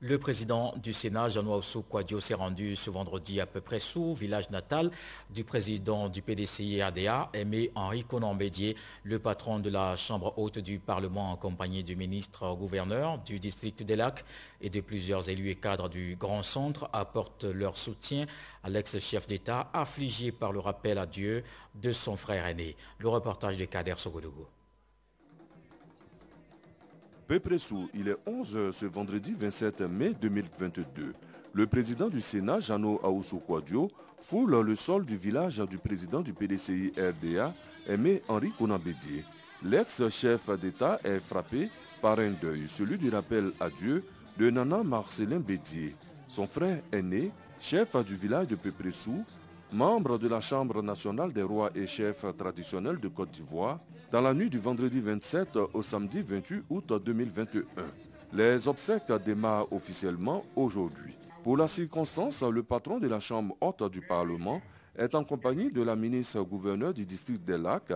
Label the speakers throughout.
Speaker 1: Le président du Sénat, Jean-Noël Kouadio, s'est rendu ce vendredi à peu près sous village natal du président du PDCI RDA, Aimé Henri Conambédier, le patron de la Chambre haute du Parlement en compagnie du ministre-gouverneur du district des Lacs et de plusieurs élus et cadres du Grand Centre apportent leur soutien à l'ex-chef d'État affligé par le rappel à Dieu de son frère aîné. Le reportage de Kader Sogodogo.
Speaker 2: Pépressou, il est 11h ce vendredi 27 mai 2022. Le président du Sénat, Jano Aoussou Kouadio, foule le sol du village du président du PDCI RDA, Aimé Henri Konambédier. L'ex-chef d'État est frappé par un deuil, celui du rappel à Dieu de Nana Marcelin Bédier. Son frère aîné, chef du village de Pépressou, membre de la Chambre nationale des rois et chefs traditionnels de Côte d'Ivoire, dans la nuit du vendredi 27 au samedi 28 août 2021. Les obsèques démarrent officiellement aujourd'hui. Pour la circonstance, le patron de la Chambre haute du Parlement est en compagnie de la ministre gouverneur du district des Lacs,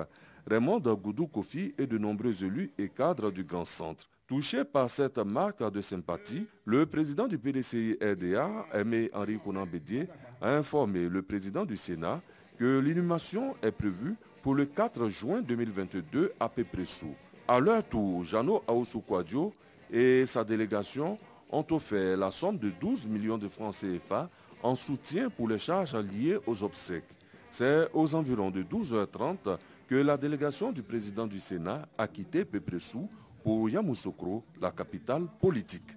Speaker 2: Raymond Goudou Kofi et de nombreux élus et cadres du Grand Centre. Touché par cette marque de sympathie, le président du PDCI RDA, Aimé Henri Conan Bédier, a informé le président du Sénat l'inhumation est prévue pour le 4 juin 2022 à Pépressou. À leur tour, Jeannot Aoussou et sa délégation ont offert la somme de 12 millions de francs CFA en soutien pour les charges liées aux obsèques. C'est aux environs de 12h30 que la délégation du président du Sénat a quitté Pépressou pour Yamoussoukro, la capitale politique.